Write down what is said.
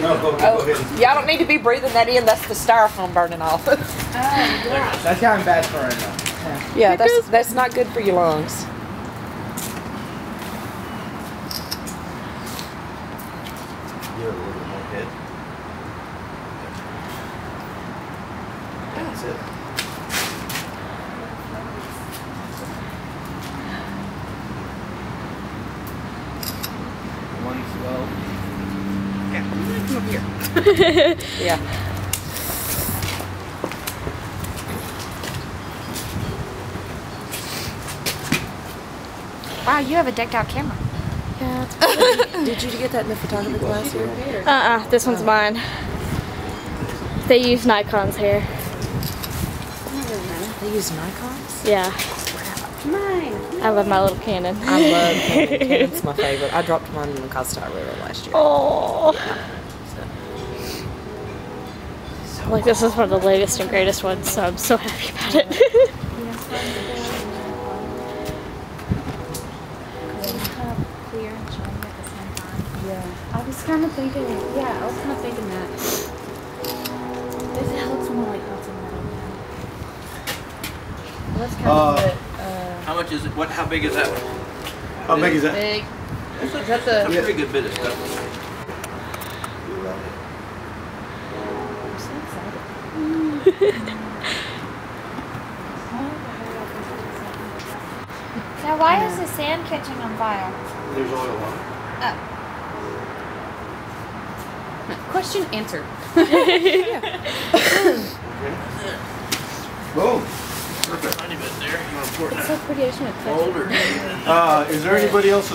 No, go, go. Oh, y'all don't need to be breathing that in. That's the styrofoam burning off. That's kind of bad for right now. yeah, that's that's not good for your lungs. You're a little bit more head. That's it. One slow. Yeah. Wow, you have a decked out camera. Yeah, Did you get that in the photography class here? Uh-uh, this one's oh. mine. They use Nikons here. They use Nikons. Yeah, Mine. I love my little Canon. I love my Canon. Canon's my favorite. I dropped mine in the Costa River last year. Oh. Like this is one of the latest and greatest ones, so I'm so happy about it. Clear and shiny at the same time. Yeah. I was kind of thinking, yeah, I was kind of thinking that. This it looks more like Hudson Metal. That's kind Uh, of what, uh, How much is it? What? How big is that? How big is that? big. That's a, Is that that's a pretty good bit of stuff. I'm so excited. Now, why is the sand catching on fire? There's oil on it. Question answered. Boom. Tiny bit there. You want to pour it It's so pretty. I just want to touch it. Uh, is there anybody else